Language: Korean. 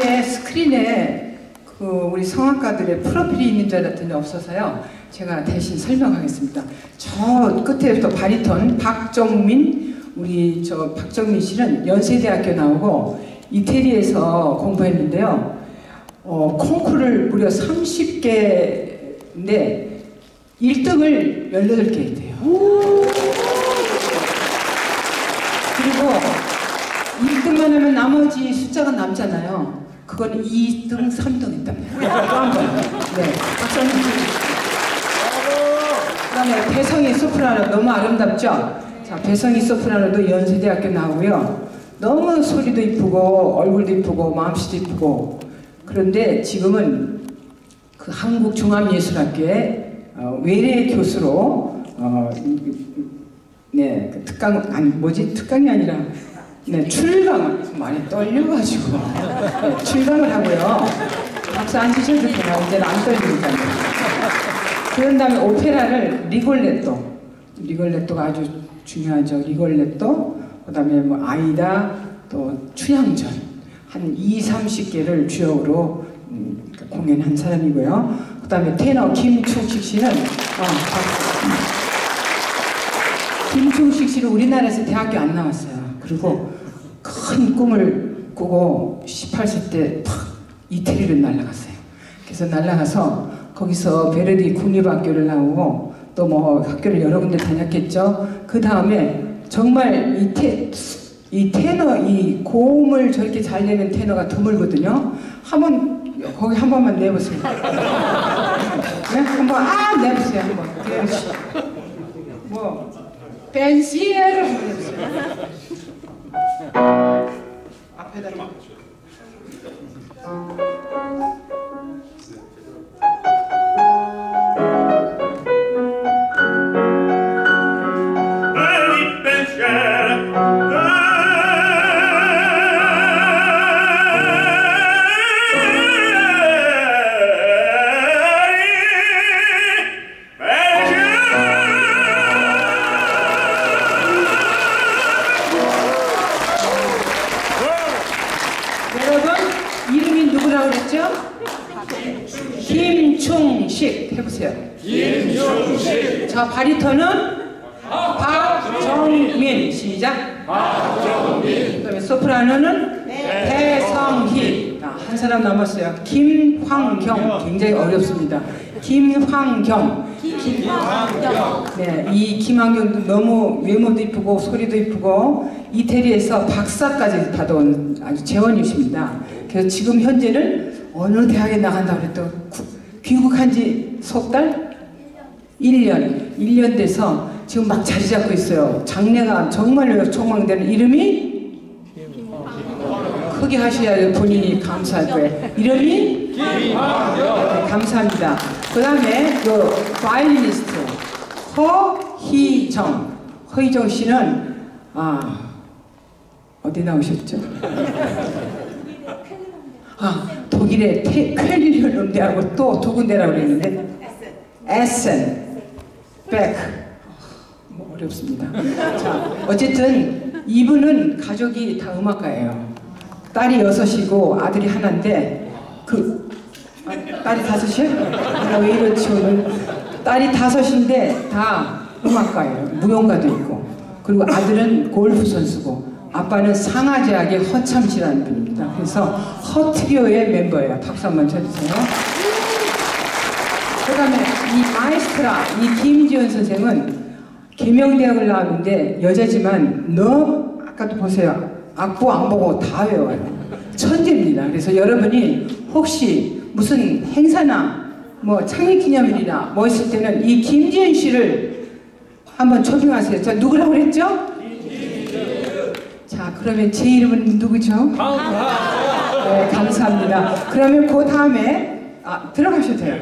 스크린에 그 우리 성악가들의 프로필이 있는 줄 알았더니 없어서요. 제가 대신 설명하겠습니다. 저 끝에부터 바리톤 박정민 우리 저 박정민 씨는 연세대학교 나오고 이태리에서 공부했는데요. 어, 콩쿠르를 무려 30개인데 1등을 18개 했대요. 그리고 1등만 하면 나머지 숫자가 남잖아요. 그거는 2등, 3등 했답니다. 또한 번. 네. 주십시오. 그 다음에 배성희 소프라노 너무 아름답죠? 자, 배성희 소프라노도 연세대학교 나오고요. 너무 소리도 이쁘고 얼굴도 이쁘고 마음씨도 이쁘고 그런데 지금은 그 한국종합예술학교에 어, 외래 교수로 어, 네, 그 특강 아니 뭐지 특강이 아니라 네 출강을 많이 떨려가지고 네, 출강을 하고요. 박수 안 치셔도 돼요. 이제는 안 떨리니까요. 그런 다음에 오페라를 리골레토 리골레토가 아주 중요하죠. 리골레토 그 다음에 뭐 아이다 또 춘향전 한 2, 30개를 주역으로 음, 공연한 사람이고요. 그 다음에 테너 김충식 씨는 어, 김충식 씨는 우리나라에서 대학교 안 나왔어요. 그리고 큰 꿈을 꾸고 18세 때 팍 이태리를 날아갔어요. 그래서 날아가서 거기서 베르디 국립학교를 나오고 또 뭐 학교를 여러 군데 다녔겠죠. 그 다음에 정말 이, 테, 이 테너, 이 고음을 저렇게 잘 내는 테너가 드물거든요. 한번 거기 한 번만 내보세요. 네? 한번 아 내보세요 한번. 그렇지. 뭐 펜시에르 한번 해보세요. 앞에다 해보세요. 김충식. 자 바리톤은 박정민 시작. 박정민. 그다음에 소프라노는 배성희. 자, 한 사람 남았어요. 김황경 굉장히 어렵습니다. 김황경. 김황경. 네, 이 김황경도 너무 외모도 이쁘고 소리도 이쁘고 이태리에서 박사까지 받아온 아주 재원이십니다. 그래서 지금 현재는 어느 대학에 나간다고 그랬더 귀국한 지 석 달? 1년. 1년 돼서 지금 막 자리 잡고 있어요. 장래가 정말로 촉망되는 이름이 크게 하셔야 본인이 감사할 거예요. 이름이 네, 감사합니다. 그 다음에 그 바이올리니스트 허희정. 허희정 씨는 아 어디 나오셨죠? 아 독일의 테, 쾰리온 음대하고 또 두 군데라고 그랬는데 에센, 백. 뭐 어렵습니다. 자, 어쨌든 이분은 가족이 다 음악가예요. 딸이 여섯이고 아들이 하나인데 그 아, 딸이 다섯이야? 내가 왜 이렇지 오늘? 딸이 다섯인데 다 음악가예요. 무용가도 있고 그리고 아들은 골프 선수고 아빠는 상하제약의 허참씨라는 분입니다. 그래서 허트리오의 멤버예요. 박수 한번 쳐주세요. 그 다음에 이 마에스트라, 이 김지연 선생은 계명대학을 나왔는데 여자지만 너 아까도 보세요. 악보 안 보고 다 외워요. 천재입니다. 그래서 여러분이 혹시 무슨 행사나 뭐 창립기념일이나 뭐 있을 때는 이 김지연 씨를 한번 초빙하세요. 자, 누구라고 그랬죠? 자, 그러면 제 이름은 누구죠? 네, 감사합니다. 그러면 그 다음에 아, 들어가셔도 돼요.